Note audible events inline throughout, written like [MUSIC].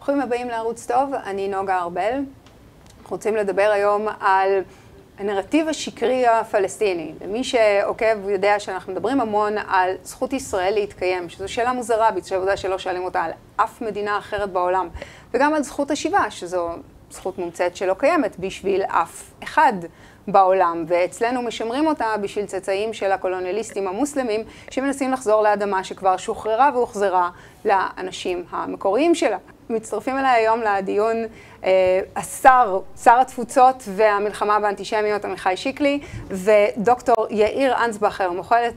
ברוכים הבאים לערוץ טוב, אני נוגה ארבל. אנחנו רוצים לדבר היום על הנרטיב השקרי הפלסטיני. למי שעוקב יודע שאנחנו מדברים המון על זכות ישראל להתקיים, שזו שאלה מוזרה, בגלל העובדה שלא שואלים אותה על אף מדינה אחרת בעולם, וגם על זכות השיבה, שזו זכות מומצאת שלא קיימת בשביל אף אחד בעולם, ואצלנו משמרים אותה בשביל צאצאים של הקולוניאליסטים המוסלמים, שמנסים לחזור לאדמה שכבר שוחררה והוחזרה לאנשים המקוריים שלה. מצטרפים אליי היום לדיון אה, השר, שר התפוצות והמלחמה באנטישמיות עמיחי שיקלי, ודוקטור יאיר אנסבכר,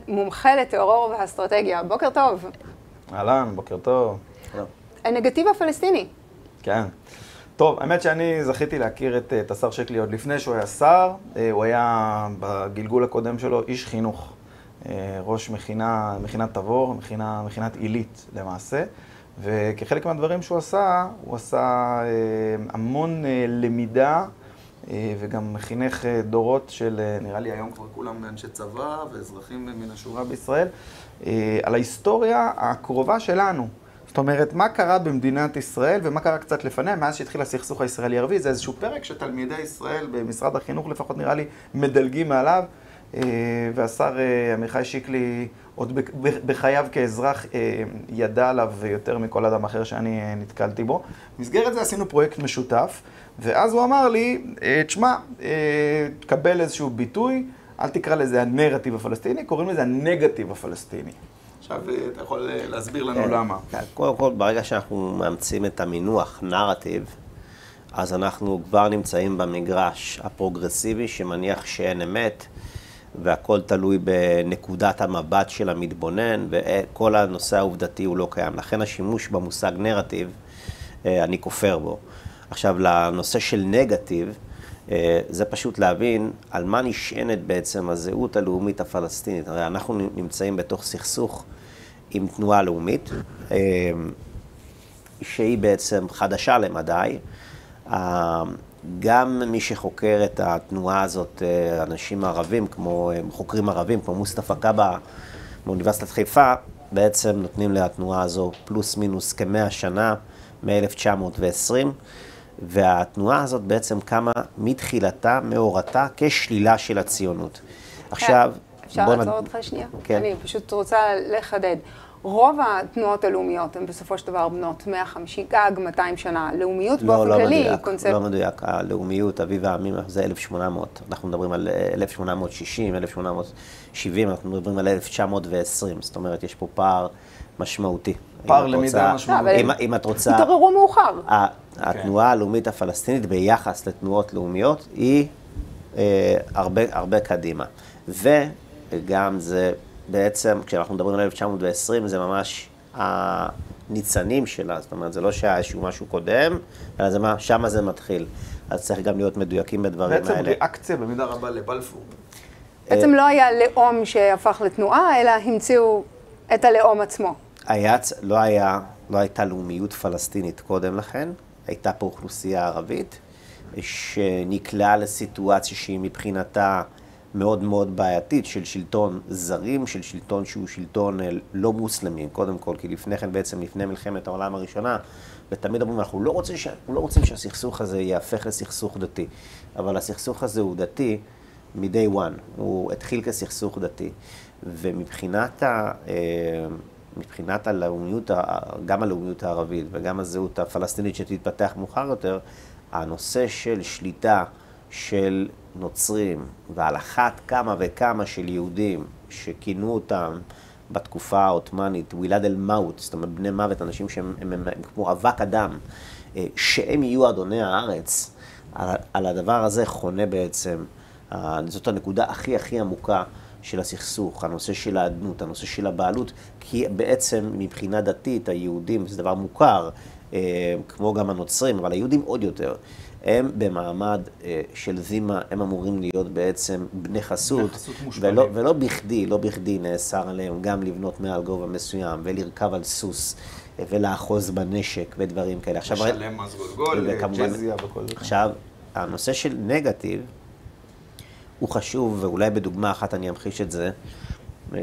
מומחה לטרור ואסטרטגיה. בוקר טוב. אהלן, בוקר טוב. הנגטיב הפלסטיני. כן. טוב, האמת שאני זכיתי להכיר את, את השר שקלי עוד לפני שהוא היה שר. אה, הוא היה בגלגול הקודם שלו איש חינוך. אה, ראש מכינה, מכינת תבור, מכינה, מכינת עילית למעשה. וכחלק מהדברים שהוא עשה, הוא עשה אה, המון למידה וגם חינך דורות של, נראה לי היום כבר כולם אנשי צבא ואזרחים מן השורה בישראל, על ההיסטוריה הקרובה שלנו. זאת אומרת, מה קרה במדינת ישראל ומה קרה קצת לפניה, מאז שהתחיל הסכסוך הישראלי-ערבי, זה איזשהו פרק שתלמידי ישראל, במשרד החינוך לפחות נראה לי, מדלגים מעליו, אה, והשר אה, עמיחי שיקלי, עוד בחייו כאזרח, אה, ידע עליו יותר מכל אדם אחר שאני נתקלתי בו. במסגרת זה עשינו פרויקט משותף, ואז הוא אמר לי, תשמע, תקבל איזשהו ביטוי, אל תקרא לזה הנרטיב הפלסטיני, קוראים לזה הנגטיב הפלסטיני. עכשיו אתה יכול אה, להסביר לנו כן. למה. כן, קודם כל, ברגע שאנחנו מאמצים את המינוח נרטיב, אז אנחנו כבר נמצאים במגרש הפרוגרסיבי שמניח שאין אמת, והכל תלוי בנקודת המבט של המתבונן, וכל הנושא העובדתי הוא לא קיים. לכן השימוש במושג נרטיב, אה, אני כופר בו. עכשיו, לנושא של נגטיב, אה, זה פשוט להבין על מה נשענת בעצם הזהות הלאומית הפלסטינית. הרי אנחנו נמצאים בתוך סכסוך עם תנועה לאומית, אה, שהיא בעצם חדשה למדי. אה, גם מי שחוקר את התנועה הזאת, אנשים ערבים, כמו חוקרים ערבים, כמו מוסטפא קאבה מאוניברסיטת חיפה, בעצם נותנים לתנועה הזו פלוס מינוס כמאה שנה, מ-1920. והתנועה הזאת בעצם קמה מתחילתה, מאורתה, כשלילה של הציונות. עכשיו, אפשר לעצור אותך שנייה? כן. אני פשוט רוצה לחדד. רוב התנועות הלאומיות הן בסופו של דבר בנות 150, גג 200 שנה. לאומיות לא, באופן לא כללי היא קונספט... לא מדויק, הלאומיות, אביב העמים, זה 1800. אנחנו מדברים על 1860, 1870, אנחנו מדברים על 1920. זאת אומרת, יש פה פער משמעותי. פער למידה משמעותי. אם את רוצה... התעוררו מאוחר. התנועה הלאומית הפלסטינית ביחס לתנועות לאומיות היא אה, הרבה, הרבה קדימה. וגם זה בעצם, כשאנחנו מדברים על 1920, זה ממש הניצנים שלה, זאת אומרת, זה לא שהיה איזשהו משהו קודם, אלא זה מה, שמה זה מתחיל. אז צריך גם להיות מדויקים בדברים בעצם האלה. בעצם ריאקציה במידה רבה לבלפור. בעצם לא היה לאום שהפך לתנועה, אלא המציאו את הלאום עצמו. היה, לא, היה, לא הייתה לאומיות פלסטינית קודם לכן, הייתה פה אוכלוסייה ערבית, שנקלעה לסיטואציה שהיא מבחינתה מאוד מאוד בעייתית של שלטון זרים, של שלטון שהוא שלטון אה, לא מוסלמי, קודם כל, כי לפני כן, בעצם לפני מלחמת העולם הראשונה, ותמיד אומרים, אנחנו לא רוצים, ש... לא רוצים שהסכסוך הזה ייהפך לסכסוך דתי, אבל הסכסוך הזה הוא דתי מ-day one, הוא התחיל כסכסוך דתי, ומבחינת ה... אה, מבחינת הלאומיות, גם הלאומיות הערבית וגם הזהות הפלסטינית שתתפתח מאוחר יותר, הנושא של שליטה של נוצרים ועל אחת כמה וכמה של יהודים שכינו אותם בתקופה העות'מאנית, וילד אל מאוט, זאת אומרת בני מוות, אנשים שהם הם, הם, הם כמו אבק אדם, אה, שהם יהיו אדוני הארץ, על, על הדבר הזה חונה בעצם, זאת הנקודה הכי הכי עמוקה של הסכסוך, הנושא של האדנות, הנושא של הבעלות, כי בעצם מבחינה דתית היהודים זה דבר מוכר, אה, כמו גם הנוצרים, אבל היהודים עוד יותר. הם במעמד אה, של זימה, הם אמורים להיות בעצם בני חסות, ולא, ולא בכדי, לא בכדי נאסר עליהם גם לבנות מעל גובה מסוים ולרכב על סוס אה, ולאחוז בנשק ודברים כאלה. לשלם מס גולגול, ג'זיה וכל זה. עכשיו, הנושא של נגטיב, הוא חשוב, ואולי בדוגמה אחת אני אמחיש את זה.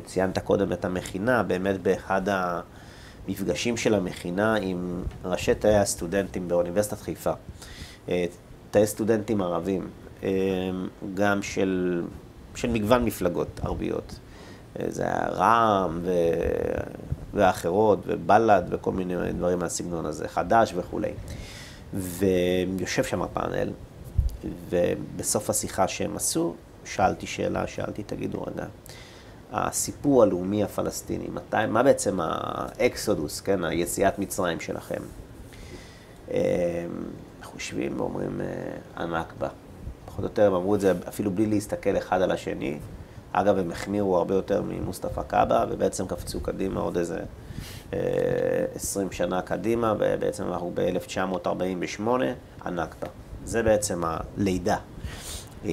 ציינת קודם את המכינה, באמת באחד מפגשים של המכינה עם ראשי תאי הסטודנטים באוניברסיטת חיפה. אה, תאי סטודנטים ערבים, אה, גם של, של מגוון מפלגות ערביות. אה, זה היה רע"מ ו... ואחרות, ובל"ד וכל מיני דברים מהסגנון הזה, חד"ש וכולי. ויושב שם הפאנל, ובסוף השיחה שהם עשו, שאלתי שאלה, שאלתי, תגידו רגע, הסיפור הלאומי הפלסטיני, מתי, מה בעצם האקסודוס, כן, היציאת מצרים שלכם? אנחנו יושבים ואומרים, הנכבה. פחות או יותר הם אמרו את זה אפילו בלי להסתכל אחד על השני. אגב, הם החמירו הרבה יותר ממוסטפא קאבה, ובעצם קפצו קדימה עוד איזה 20 אה, שנה קדימה, ובעצם אנחנו ב-1948, הנכבה. זה בעצם הלידה. אה,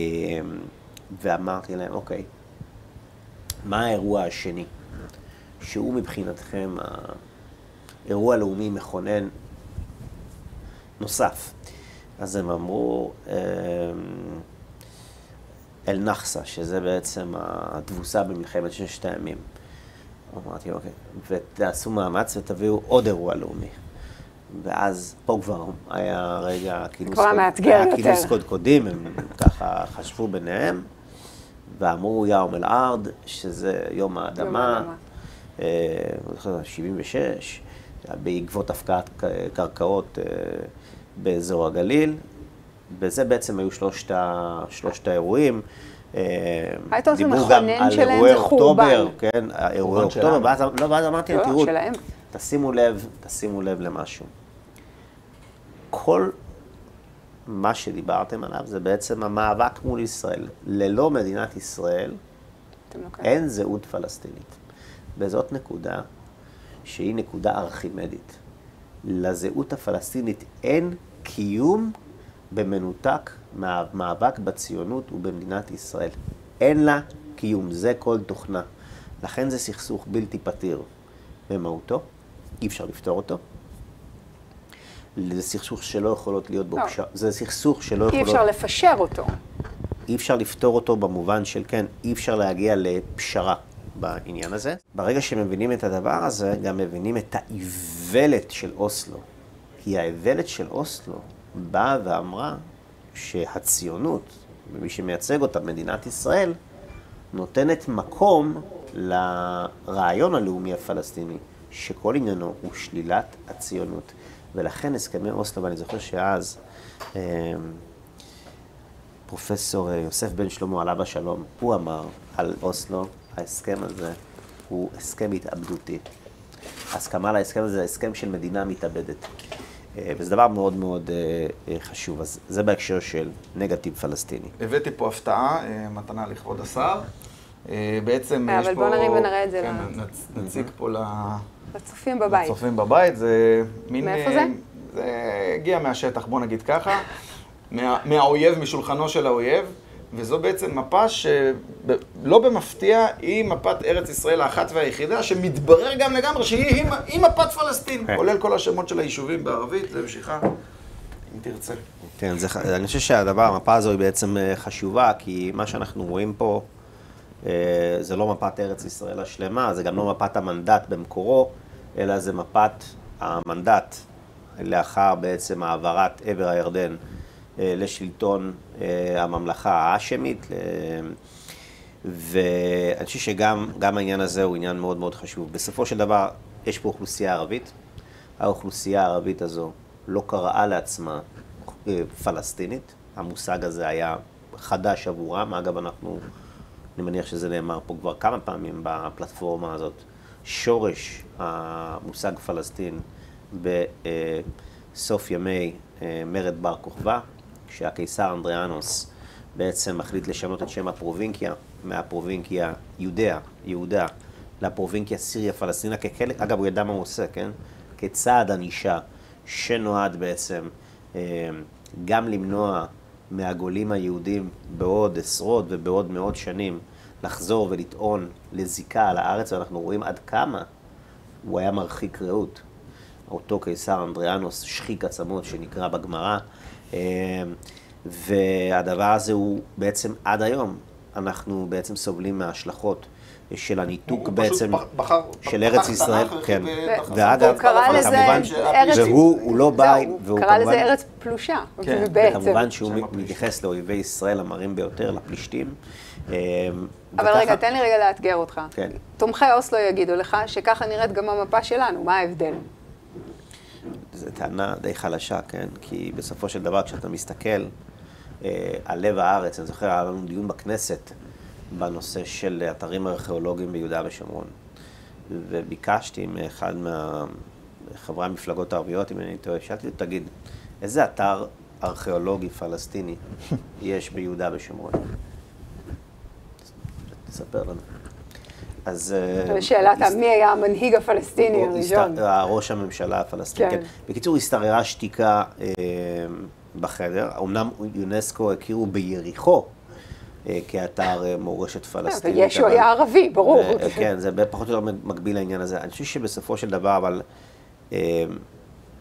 ואמרתי להם, אוקיי, מה האירוע השני? שהוא מבחינתכם האירוע לאומי מכונן נוסף. אז הם אמרו, אמ, אל-נחסה, שזה בעצם התבוסה במלחמת ששת הימים. אמרתי, אוקיי, ותעשו מאמץ ותביאו עוד אירוע לאומי. ואז פה כבר היה רגע כינוס כבר מאתגר יותר. היה כינוס קודקודים, הם ככה חשבו ביניהם, ואמרו יאום אל-ארד, שזה יום האדמה, יום האדמה. 76, אה, בעקבות הפקעת קרקעות אה, באזור הגליל, וזה בעצם היו שלושת, ה, שלושת האירועים. אה, היית רוצה מכונן שלהם זה חורבן. כן, אירועי אוקטובר, ואז, לא, ואז אמרתי להם, לא, תראו, תשימו לב, תשימו לב למשהו. כל מה שדיברתם עליו זה בעצם המאבק מול ישראל. ללא מדינת ישראל אין זהות פלסטינית. וזאת נקודה שהיא נקודה ארכימדית. לזהות הפלסטינית אין קיום במנותק מהמאבק בציונות ובמדינת ישראל. אין לה קיום, זה כל תוכנה. לכן זה סכסוך בלתי פתיר במהותו, אי אפשר לפתור אותו. זה סכסוך שלא יכולות להיות בו לא. פשרה, זה סכסוך שלא יכולות... אי אפשר לפשר אותו. אי אפשר לפתור אותו במובן של כן, אי אפשר להגיע לפשרה בעניין הזה. ברגע שמבינים את הדבר הזה, גם מבינים את האיוולת של אוסלו. כי האיוולת של אוסלו באה ואמרה שהציונות, ומי שמייצג אותה, מדינת ישראל, נותנת מקום לרעיון הלאומי הפלסטיני, שכל עניינו הוא שלילת הציונות. ולכן הסכמי אוסלו, ואני זוכר שאז אה, פרופסור יוסף בן שלמה, עליו השלום, הוא אמר על אוסלו, ההסכם הזה הוא הסכם התאבדותי. הסכמה להסכם הזה זה הסכם של מדינה מתאבדת. אה, וזה דבר מאוד מאוד אה, אה, חשוב. אז זה בהקשר של נגטיב פלסטיני. הבאתי פה הפתעה, מתנה לכבוד השר. בעצם יש פה... אבל בוא נרים ונראה את זה. כן, נציג פה לצופים בבית. לצופים בבית, זה מין... מאיפה זה? זה הגיע מהשטח, בוא נגיד ככה. מהאויב, משולחנו של האויב. וזו בעצם מפה שלא במפתיע היא מפת ארץ ישראל האחת והיחידה, שמתברר גם לגמרי שהיא היא מפת פלסטין, כן. כולל כל השמות של היישובים בערבית, זה משיכה, אם תרצה. כן, זה, אני חושב שהדבר, המפה הזו היא בעצם אה, חשובה, כי מה שאנחנו רואים פה, אה, זה לא מפת ארץ ישראל השלמה, זה גם לא מפת המנדט במקורו, אלא זה מפת המנדט לאחר בעצם העברת עבר הירדן. אה, לשלטון אה, הממלכה האשמית. ואני חושב שגם העניין הזה הוא עניין מאוד מאוד חשוב. בסופו של דבר, יש פה אוכלוסייה ערבית. האוכלוסייה הערבית הזו לא קראה לעצמה אה, פלסטינית. המושג הזה היה חדש עבורם. אגב, אנחנו, אני מניח שזה נאמר פה כבר כמה פעמים בפלטפורמה הזאת. שורש המושג פלסטין בסוף ימי מרד בר כוכבא, כשהקיסר אנדריאנוס בעצם מחליט לשנות את שם הפרובינקיה מהפרובינקיה יהודיה, יהודה, לפרובינקיה סיריה פלסטינה כחלק, אגב הוא ידע מה הוא עושה, כן? כצעד ענישה שנועד בעצם אה, גם למנוע מהגולים היהודים בעוד עשרות ובעוד מאות שנים לחזור ולטעון לזיקה על הארץ, ואנחנו רואים עד כמה הוא היה מרחיק ראות. אותו קיסר אנדריאנוס שחיק עצמות שנקרא בגמרא, והדבר הזה הוא בעצם עד היום, אנחנו בעצם סובלים מההשלכות של הניתוק בעצם בחר- של ארץ תנ"ך ישראל, כן, ואגב, הוא קרא לזה וכמובן ש- ארץ- והוא הוא לא בא, והוא קרא לזה כמובן- ארץ פלושה, כן, בעצם. כמובן שהוא. מתייחס לאויבי ישראל המרים ביותר, לפלישתים. אה, אבל רגע, תן לי רגע לאתגר אותך. כן. תומכי אוסלו יגידו לך שככה נראית גם המפה שלנו, מה ההבדל? זו טענה די חלשה, כן? כי בסופו של דבר, כשאתה מסתכל אה, על לב הארץ, אני זוכר, היה לנו דיון בכנסת בנושא של אתרים ארכיאולוגיים ביהודה ושומרון. וביקשתי מאחד מחברי המפלגות הערביות, אם אני טועה, שאלתי אותו, תגיד, איזה אתר ארכיאולוגי פלסטיני יש ביהודה ושומרון? תספר לנו. אז... אה, שאלת הס- מי היה המנהיג הפלסטיני הראשון. ראש הממשלה הפלסטיני, כן. כן. בקיצור, השתררה שתיקה אה, בחדר. אמנם יונסקו הכירו ביריחו אה, כאתר אה, מורשת פלסטינית. וישו אבל- היה ערבי, ברור. אה, כן, זה פחות או יותר מקביל לעניין הזה. אני חושב שבסופו של דבר, אבל אה,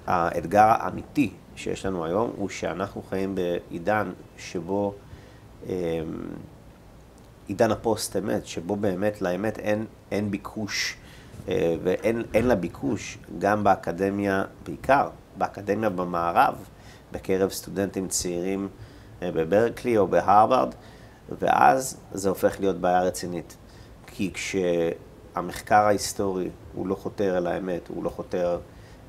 האתגר האמיתי שיש לנו היום הוא שאנחנו חיים בעידן שבו, אה, עידן הפוסט-אמת, שבו באמת לאמת אין, אין ביקוש, אה, ואין אין לה ביקוש גם באקדמיה, בעיקר באקדמיה במערב, בקרב סטודנטים צעירים אה, בברקלי או בהרווארד, ואז זה הופך להיות בעיה רצינית. כי כשהמחקר ההיסטורי הוא לא חותר אל האמת, הוא לא חותר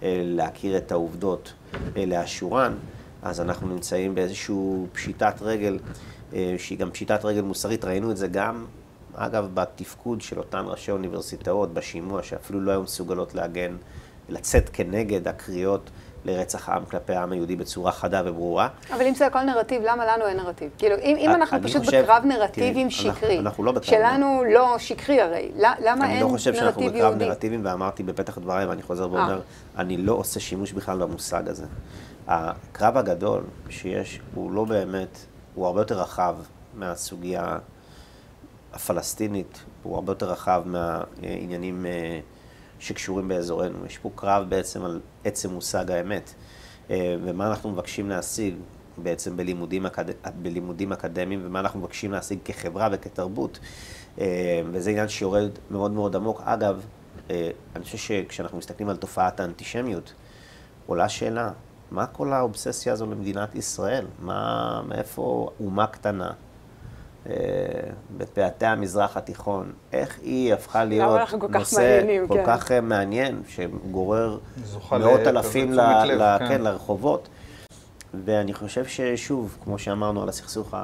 אה, להכיר את העובדות לאשורן, אז אנחנו נמצאים באיזושהי פשיטת רגל, שהיא גם פשיטת רגל מוסרית. ראינו את זה גם, אגב, בתפקוד של אותן ראשי אוניברסיטאות, בשימוע, שאפילו לא היו מסוגלות להגן, לצאת כנגד הקריאות לרצח העם כלפי העם היהודי בצורה חדה וברורה. אבל אם זה הכל נרטיב, למה לנו אין נרטיב? כאילו, אם, אם אני אנחנו פשוט חושב- בקרב נרטיבים תראי, אנחנו- שקרי, אנחנו לא בקרב שלנו לא שקרי הרי, למה אני אין לא חושב שאנחנו נרטיב בקרב יהודי? נרטיבים, ואמרתי בפתח דבריי, ואני חוזר אה. ואומר, אני לא עושה שימוש בכלל במושג הזה. הקרב הגדול שיש, הוא לא באמת, הוא הרבה יותר רחב מהסוגיה הפלסטינית, הוא הרבה יותר רחב מהעניינים אה, שקשורים באזורנו. יש פה קרב בעצם על עצם מושג האמת, אה, ומה אנחנו מבקשים להשיג בעצם בלימודים, אקד... בלימודים אקדמיים, ומה אנחנו מבקשים להשיג כחברה וכתרבות. אה, וזה עניין שיורד מאוד מאוד עמוק. אגב, אני חושב שכשאנחנו מסתכלים על תופעת האנטישמיות, עולה שאלה, מה כל האובססיה הזו למדינת ישראל? מה, מאיפה אומה קטנה? אה, בפאתי המזרח התיכון, איך היא הפכה להיות כל כך נושא מעניינים, כל כן. כך אה, מעניין, שגורר מאות אלפים ל, לב, ל, כן. כן, לרחובות. ואני חושב ששוב, כמו שאמרנו על הסכסוך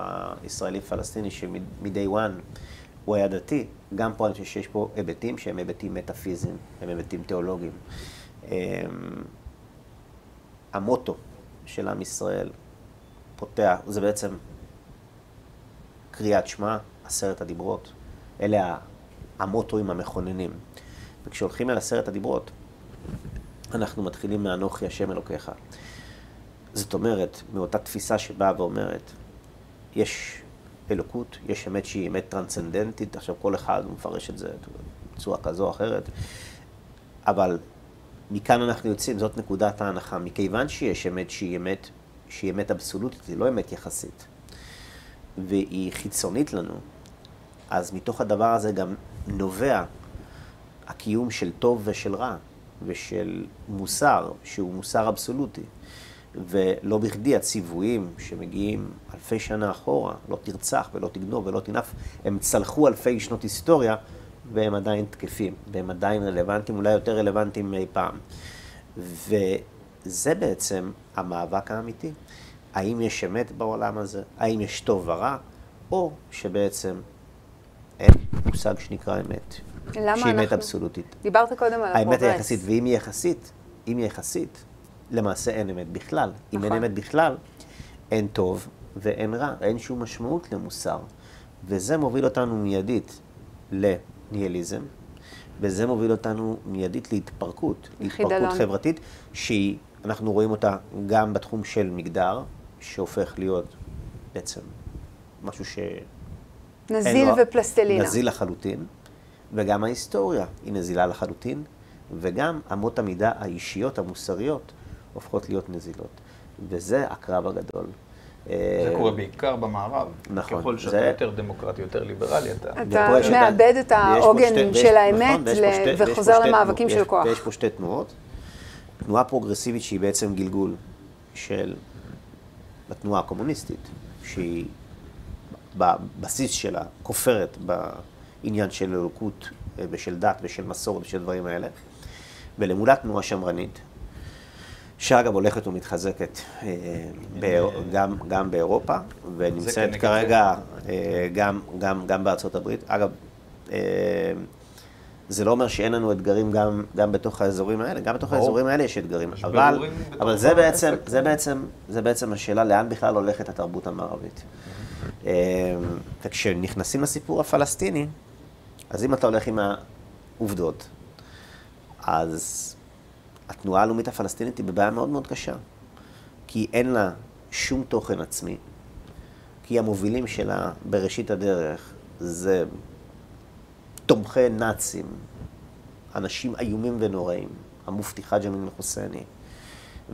הישראלי-פלסטיני, שמ-day one הוא היה דתי, גם פה אני חושב שיש פה היבטים שהם היבטים מטאפיזיים, הם היבטים תיאולוגיים. המוטו של עם ישראל פותח, זה בעצם קריאת שמע, עשרת הדיברות. אלה ה- המוטואים המכוננים. וכשהולכים אל עשרת הדיברות, אנחנו מתחילים מאנוכי השם אלוקיך. זאת אומרת, מאותה תפיסה שבאה ואומרת, יש אלוקות, יש אמת שהיא אמת טרנסצנדנטית, עכשיו כל אחד מפרש את זה בצורה כזו או אחרת, אבל מכאן אנחנו יוצאים, זאת נקודת ההנחה. מכיוון שיש אמת שהיא אמת, שהיא אמת אבסולוטית, היא לא אמת יחסית, והיא חיצונית לנו, אז מתוך הדבר הזה גם נובע הקיום של טוב ושל רע, ושל מוסר, שהוא מוסר אבסולוטי. ולא בכדי הציוויים שמגיעים אלפי שנה אחורה, לא תרצח ולא תגנוב ולא תנף, הם צלחו אלפי שנות היסטוריה והם עדיין תקפים, והם עדיין רלוונטיים, אולי יותר רלוונטיים מאי פעם. וזה בעצם המאבק האמיתי. האם יש אמת בעולם הזה? האם יש טוב ורע? או שבעצם אין מושג שנקרא אמת. למה שהיא אמת אנחנו- אבסולוטית. דיברת קודם על האמת הפרוגרס. היחסית, ואם היא יחסית, אם היא יחסית, למעשה אין אמת בכלל. אם אין נכון. אמת בכלל, אין טוב ואין רע, אין שום משמעות למוסר. וזה מוביל אותנו מיידית לניהליזם, וזה מוביל אותנו מיידית להתפרקות, להתפרקות חידלון. חברתית, שהיא, אנחנו רואים אותה גם בתחום של מגדר, שהופך להיות בעצם משהו ש... נזיל לו- ופלסטלינה. נזיל לחלוטין, וגם ההיסטוריה היא נזילה לחלוטין, וגם אמות המידה האישיות, המוסריות, הופכות להיות נזילות. וזה הקרב הגדול. זה קורה בעיקר במערב. נכון. ככל שאתה זה- יותר דמוקרטי, יותר ליברלי, אתה... אתה מאבד את העוגן שתי- ויש- של האמת נכון, וחוזר למאבקים של כוח. ויש פה שתי תנועות. תנועה פרוגרסיבית שהיא בעצם גלגול של התנועה הקומוניסטית, שהיא בבסיס שלה כופרת בעניין של אלוקות אה, ושל דת ושל מסורת ושל דברים האלה, ולמולה תנועה שמרנית, שאגב הולכת ומתחזקת אה, גם, גם באירופה, ונמצאת כנגד כרגע אה, גם, גם, גם בארצות הברית. אגב, אה, זה לא אומר שאין לנו אתגרים גם, גם בתוך האזורים האלה, גם בתוך. האזורים האלה יש אתגרים. אבל, אבל זה, בעצם. זה, בעצם, זה בעצם השאלה לאן בכלל הולכת התרבות המערבית. אה, וכשנכנסים לסיפור הפלסטיני, אז אם אתה הולך עם העובדות, אז התנועה הלאומית הפלסטינית היא בבעיה מאוד מאוד קשה. כי אין לה שום תוכן עצמי. כי המובילים שלה בראשית הדרך זה תומכי נאצים, אנשים איומים ונוראים, המופתי חאג' אמין אל-חוסייני,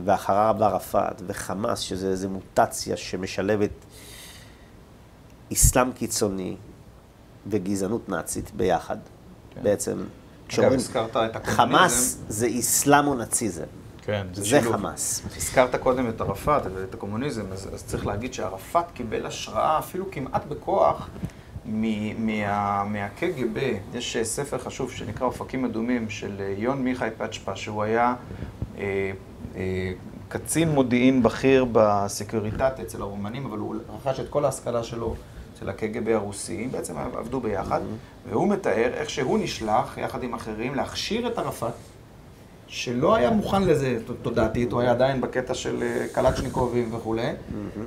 ואחריו ערפאת, וחמאס, שזה איזו מוטציה שמשלבת אסלאם קיצוני וגזענות נאצית ביחד. כן. בעצם, כשאומרים הזכרת את הקומוניזם. חמאס זה אסלאמו-נאציזם. כן, זה שילוב. חמאס. הזכרת קודם את ערפאת ואת הקומוניזם, אז, אז צריך להגיד שערפאת קיבל השראה אפילו כמעט בכוח מ- מה- מה-KGB. יש אה, ספר חשוב שנקרא אופקים אדומים של אה, יון מיכאי פצ'פה, שהוא היה אה, אה, קצין מודיעין בכיר בסקיוריטט אצל הרומנים, אבל הוא רכש את כל ההשכלה שלו אצל ה-KGB הרוסי, בעצם עבדו ביחד, והוא מתאר איך שהוא נשלח, יחד עם אחרים, להכשיר את ערפאת. שלא היה מוכן לזה תודעתית, הוא היה עדיין בקטע של אה, קלצ'ניקובים וכולי,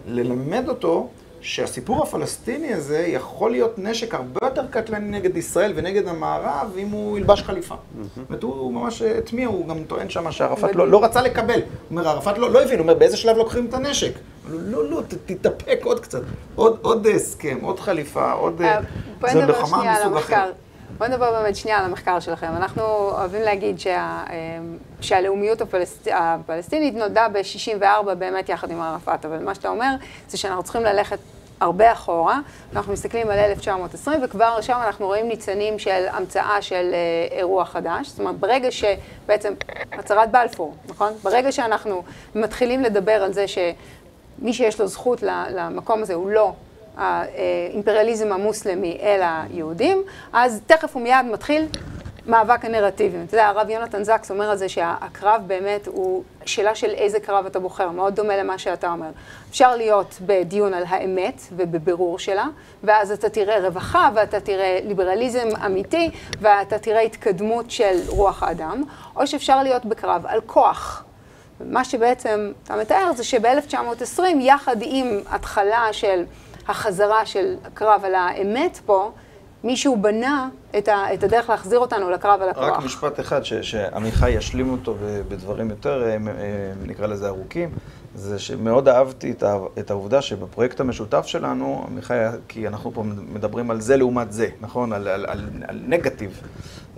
ללמד אותו שהסיפור הפלסטיני הזה יכול להיות נשק הרבה יותר קטלני נגד ישראל ונגד המערב אם הוא ילבש חליפה. זאת אומרת, הוא ממש אה, הטמיע, הוא גם טוען שם שערפאת לא, לא רצה לקבל. הוא אומר, ערפאת לא, לא הבין, הוא אומר, באיזה שלב לוקחים את הנשק? לא, לא, ת- תתאפק עוד קצת. עוד, עוד הסכם, עוד חליפה, עוד... אה, אה, זה על מסוג. אחר. בואי נדבר באמת שנייה על המחקר שלכם. אנחנו אוהבים להגיד שה, אה, שהלאומיות הפלסט... הפלסטינית נולדה ב-64 באמת יחד עם ערפאת, אבל מה שאתה אומר זה שאנחנו צריכים ללכת הרבה אחורה. אנחנו מסתכלים על 1920 וכבר שם אנחנו רואים ניצנים של המצאה של אה, אירוע חדש. זאת אומרת, ברגע שבעצם, הצהרת בלפור, נכון? ברגע שאנחנו מתחילים לדבר על זה שמי שיש לו זכות למקום הזה הוא לא האימפריאליזם המוסלמי אל היהודים, אז תכף ומיד מתחיל מאבק הנרטיבים. אתה יודע, הרב יונתן זקס אומר על זה שהקרב באמת הוא שאלה של איזה קרב אתה בוחר, מאוד דומה למה שאתה אומר. אפשר להיות בדיון על האמת ובבירור שלה, ואז אתה תראה רווחה ואתה תראה ליברליזם אמיתי, ואתה תראה התקדמות של רוח האדם, או שאפשר להיות בקרב על כוח. מה שבעצם אתה מתאר זה שב-1920, יחד עם התחלה של החזרה של הקרב על האמת פה, מישהו בנה את, ה, את הדרך להחזיר אותנו לקרב על הכוח. רק משפט אחד, ש- שעמיחי ישלים אותו בדברים יותר, אה, אה, נקרא לזה ארוכים, זה שמאוד אהבתי את ה- את העובדה שבפרויקט המשותף שלנו, עמיחי, כי אנחנו פה מדברים על זה לעומת זה, נכון? על, על, על, על נגטיב.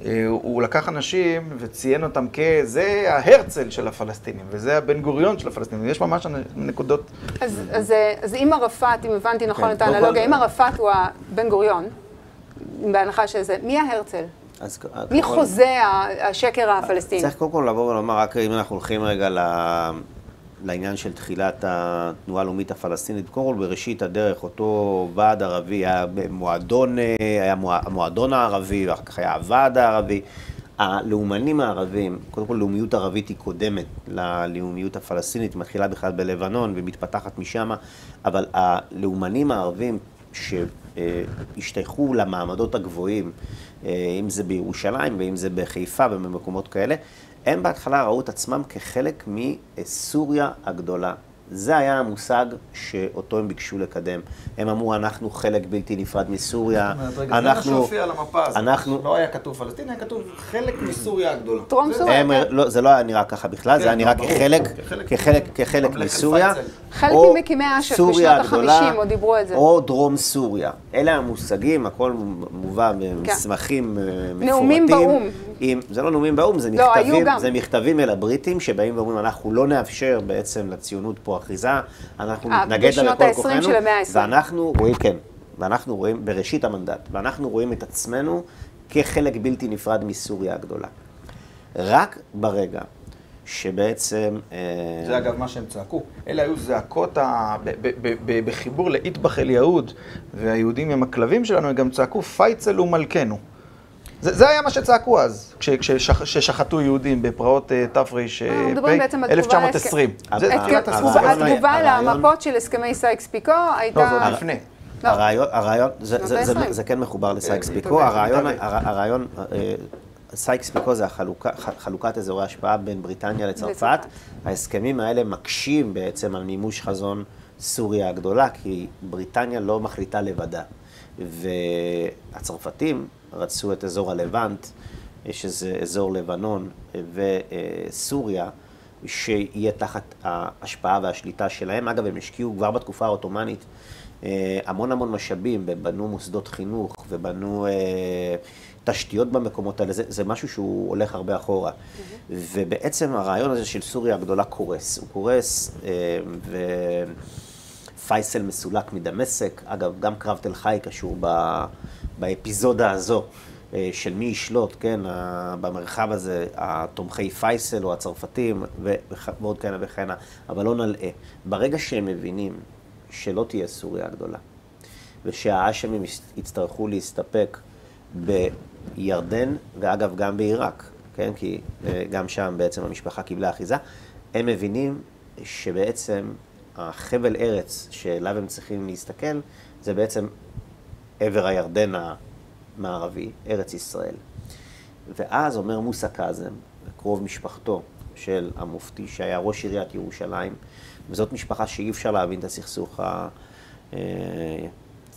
אה, הוא לקח אנשים וציין אותם כזה ההרצל של הפלסטינים, וזה הבן גוריון של הפלסטינים. יש ממש נקודות... אז, אז, אה, אז אם ערפאת, אם הבנתי נכון כן, את האנלוגיה, כל- אם ערפאת הוא הבן גוריון, בהנחה שזה, מי ההרצל? אז, מי כל- חוזה השקר הפלסטיני? צריך קודם כל לבוא ולומר, רק אם אנחנו הולכים רגע ל- לעניין של תחילת התנועה הלאומית הפלסטינית, קודם כל בראשית הדרך, אותו ועד ערבי, היה מועדון, היה מוע- המועדון הערבי, ואחר כך היה הוועד הערבי. הלאומנים הערבים, קודם כל לאומיות ערבית היא קודמת ללאומיות הפלסטינית, היא מתחילה בכלל בלבנון ומתפתחת משם, אבל הלאומנים הערבים שהשתייכו למעמדות הגבוהים, אם זה בירושלים ואם זה בחיפה ובמקומות כאלה, הם בהתחלה ראו את עצמם כחלק מסוריה הגדולה. זה היה המושג שאותו הם ביקשו לקדם. הם אמרו, אנחנו חלק בלתי נפרד מסוריה. זה מה שהופיע על המפה הזאת. אנחנו... לא היה כתוב פלסטין, היה כתוב חלק מסוריה הגדולה. טרום זה- סוריה. הם, לא, זה לא היה נראה ככה בכלל, זה כן, היה נראה ברור. כחלק, כחלק- מסוריה. חלק או ממקימי אש"ף בשנות הגדולה, ה-50 עוד דיברו את זה. או דרום סוריה. אלה המושגים, הכל מובא במסמכים כן. מפורטים. נאומים באו"ם. עם, זה לא נאומים באו"ם, זה לא, מכתבים, זה מכתבים אל הבריטים, שבאים ואומרים, אנחנו לא נאפשר בעצם לציונות פה אחיזה, אנחנו 아, נתנגד לה בכל כוחנו. ואנחנו רואים, כן, ואנחנו רואים, בראשית המנדט, ואנחנו רואים את עצמנו כחלק בלתי נפרד מסוריה הגדולה. רק ברגע שבעצם... אה, זה אגב מה שהם צעקו. אלה היו זעקות ה... בחיבור ל اطبح اليهود, והיהודים הם הכלבים שלנו, הם גם צעקו פייצל הוא מלכנו. זה, זה היה מה שצעקו אז, כששחטו יהודים בפרעות אה, תר"פ 1920. זה תחילת הסיפור. התגובה למפות של הסכמי סייקס פיקו הייתה... לא, זה עוד לפני. לא. הרעיון, הרעיון, זה כן מחובר לסייקס פיקו, הרעיון, אה, סייקס פיקו זה החלוקה, חלוקת אזורי השפעה בין בריטניה לצרפת. ההסכמים האלה מקשים בעצם על מימוש חזון סוריה הגדולה, כי בריטניה לא מחליטה לבדה. והצרפתים רצו את אזור הלבנט, שזה אזור לבנון וסוריה, שיהיה תחת ההשפעה והשליטה שלהם. אגב, הם השקיעו כבר בתקופה העות'מאנית אה, המון המון משאבים, ובנו מוסדות חינוך, ובנו אה, תשתיות במקומות האלה, זה, זה משהו שהוא הולך הרבה אחורה. Mm-hmm. ובעצם הרעיון הזה של סוריה הגדולה קורס. הוא קורס, אה, ופייסל מסולק מדמשק. אגב, גם קרב תל חי קשור באפיזודה הזו. אה, של מי ישלוט, כן, במרחב הזה, התומכי פייסל או הצרפתים ועוד כהנה וכהנה, אבל לא נלאה. ברגע שהם מבינים שלא תהיה סוריה הגדולה, ושהאשמים יצטרכו להסתפק בירדן, ואגב, גם בעיראק, כן? כי אה, גם שם בעצם המשפחה קיבלה אחיזה. הם מבינים שבעצם החבל ארץ שאליו הם צריכים להסתכל, זה בעצם עבר הירדן המערבי, ארץ ישראל. ואז אומר מוסא קאזם, קרוב משפחתו של המופתי, שהיה ראש עיריית ירושלים, וזאת משפחה שאי אפשר להבין את הסכסוך ה... אה,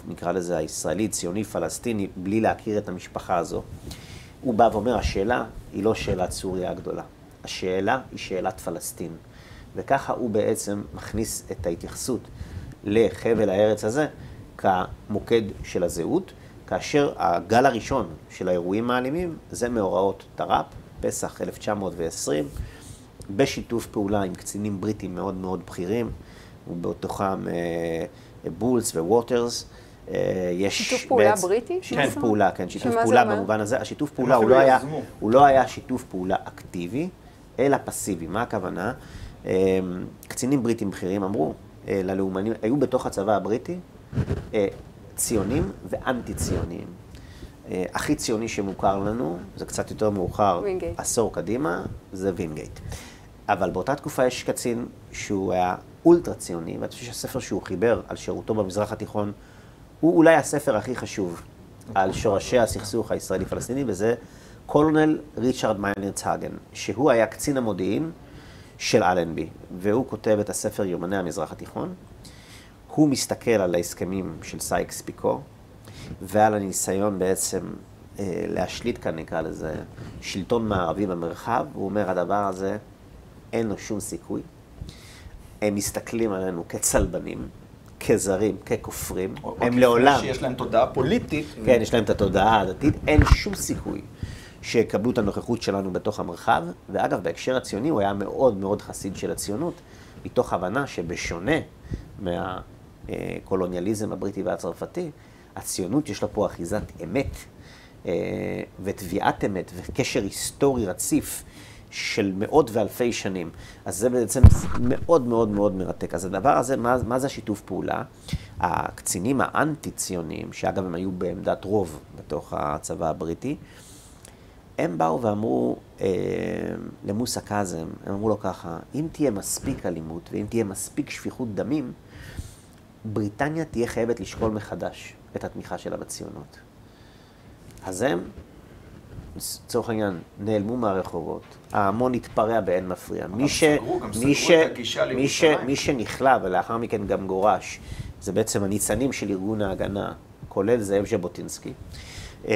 נקרא לזה הישראלי, ציוני, פלסטיני, בלי להכיר את המשפחה הזו. הוא בא ואומר, השאלה היא לא שאלת סוריה הגדולה, השאלה היא שאלת פלסטין. וככה הוא בעצם מכניס את ההתייחסות לחבל הארץ הזה כמוקד של הזהות, כאשר הגל הראשון של האירועים האלימים זה מאורעות תר"פ, פסח 1920, בשיתוף פעולה עם קצינים בריטים מאוד מאוד בכירים, ובתוכם אה, בולס וווטרס. אה, יש שיתוף פעולה בעצ... בריטי? שיתוף כן. פעולה, כן, שיתוף פעולה במובן הזה. השיתוף פעולה הוא לא, היה, הוא לא היה שיתוף פעולה אקטיבי, אלא פסיבי. מה הכוונה? אה, קצינים בריטים בכירים אמרו ללאומנים, היו בתוך הצבא הבריטי ציונים ואנטי ציונים. הכי ציוני שמוכר לנו, זה קצת יותר מאוחר, וינגייט. עשור קדימה, זה וינגייט. אבל באותה תקופה יש קצין שהוא היה אולטרה ציוני, ואני חושב שהספר שהוא חיבר על שירותו במזרח התיכון, הוא אולי הספר הכי חשוב על שורשי הסכסוך הישראלי-פלסטיני, וזה קולונל ריצ'רד מיינרצהאגן, שהוא היה קצין המודיעין של אלנבי, והוא כותב את הספר יומני המזרח התיכון. הוא מסתכל על ההסכמים של סייקס פיקו, ועל הניסיון בעצם אה, להשליט כאן, נקרא לזה, שלטון מערבי במרחב, הוא אומר, הדבר הזה אין לו שום סיכוי. הם מסתכלים עלינו כצלבנים, כזרים, ככופרים. הם לעולם... שיש להם תודעה פוליטית. כן, יש להם את התודעה הדתית. אין שום סיכוי שיקבלו את הנוכחות שלנו בתוך המרחב. ואגב, בהקשר הציוני הוא היה מאוד מאוד חסיד של הציונות, מתוך הבנה שבשונה מהקולוניאליזם הבריטי והצרפתי, הציונות יש לה פה אחיזת אמת אה, ותביעת אמת וקשר היסטורי רציף של מאות ואלפי שנים. אז זה בעצם מאוד מאוד מאוד מרתק. אז הדבר הזה, מה, מה זה השיתוף פעולה? הקצינים האנטי-ציוניים, שאגב הם היו בעמדת רוב בתוך הצבא הבריטי, הם באו ואמרו אה, למוסא קאזם, הם אמרו לו ככה, אם תהיה מספיק אלימות ואם תהיה מספיק שפיכות דמים, בריטניה תהיה חייבת לשקול מחדש את התמיכה שלה בציונות. אז הם לצורך העניין, נעלמו מהרחובות, ההמון התפרע באין מפריע. מי, ש... מי, ש... מי, ש... מי שנכלא ולאחר מכן גם גורש, זה בעצם הניצנים של ארגון ההגנה, כולל זאב ז'בוטינסקי. אה,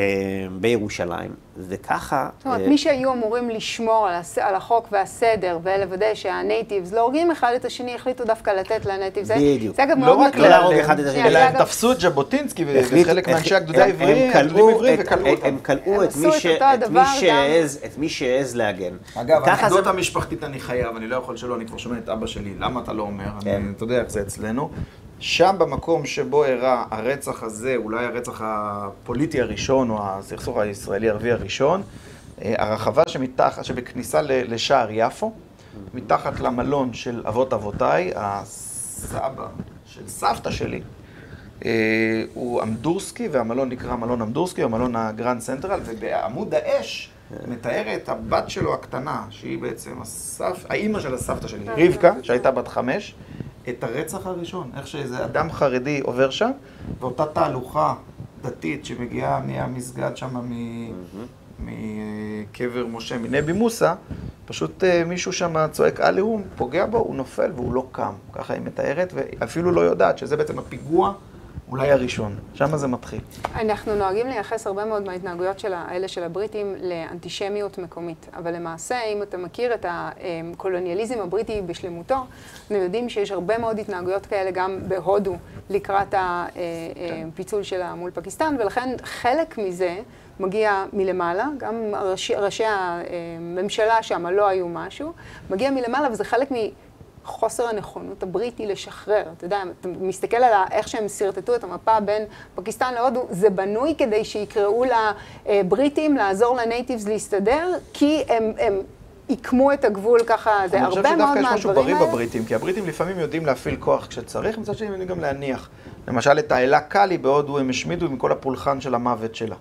בירושלים, וככה... זאת אומרת, אה, מי שהיו אמורים לשמור על, הס... על החוק והסדר ולוודא שהנייטיבס לא הורגים אחד את השני, החליטו דווקא לתת לנייטיבס. בדיוק. זה אגב לא מאוד רק מקל. לא לה- להרוג אחד את השני. אלא זה הם תפסו את ז'בוטינסקי וחלק מאנשי הגדודי העבריים, הם הגדודים כלאו עבריים את- וכלאו אותם. הם כלאו את מי שהעז- להגן. אגב, האנקדוטה המשפחתית אני חייב, אני לא יכול שלא, אני כבר שומע את אבא שלי, למה אתה לא אומר? כן. אתה יודע איך זה אצלנו. שם במקום שבו אירע הרצח הזה, אולי הרצח הפוליטי הראשון, או הסכסוך הישראלי-ערבי הראשון, אה, הרחבה שמתחת, שבכניסה לשער יפו, מתחת למלון של אבות אבותיי, הסבא של סבתא שלי, אה, הוא אמדורסקי, והמלון נקרא מלון אמדורסקי, או מלון ה Grand Central, ובעמוד האש מתארת הבת שלו הקטנה, שהיא בעצם הסף, האימא של הסבתא שלי, רבקה, שהייתה בת חמש, את הרצח הראשון, איך שאיזה אדם חרדי עובר שם, ואותה תהלוכה דתית שמגיעה מהמסגד שם, מקבר משה, מנבי מוסא, פשוט אה, מישהו שם צועק עליהום, פוגע בו, הוא נופל והוא לא קם. ככה היא מתארת, ואפילו לא יודעת שזה בעצם הפיגוע אולי הראשון. שם זה מתחיל. אנחנו נוהגים לייחס הרבה מאוד מההתנהגויות של האלה של הבריטים לאנטישמיות מקומית. אבל למעשה, אם אתה מכיר את הקולוניאליזם הבריטי בשלמותו, אנחנו יודעים שיש הרבה מאוד התנהגויות כאלה גם בהודו לקראת הפיצול שלה מול פקיסטן, ולכן חלק מזה מגיע מלמעלה, גם ראשי, ראשי הממשלה שם לא היו משהו, מגיע מלמעלה וזה חלק מ... חוסר הנכונות הבריטי לשחרר. אתה יודע, אתה מסתכל על איך שהם שרטטו את המפה בין פקיסטן להודו, זה בנוי כדי שיקראו לבריטים לעזור לנייטיבס להסתדר, כי הם, הם עיקמו את הגבול ככה, זה אני חושב הרבה מאוד שדווקא יש משהו מהדברים בריא האלה. בבריטים, כי הבריטים לפעמים יודעים להפעיל כוח כשצריך, מצד שני הם יודעים גם להניח. למשל, את האלה קאלי בהודו הם השמידו עם כל הפולחן של המוות שלה.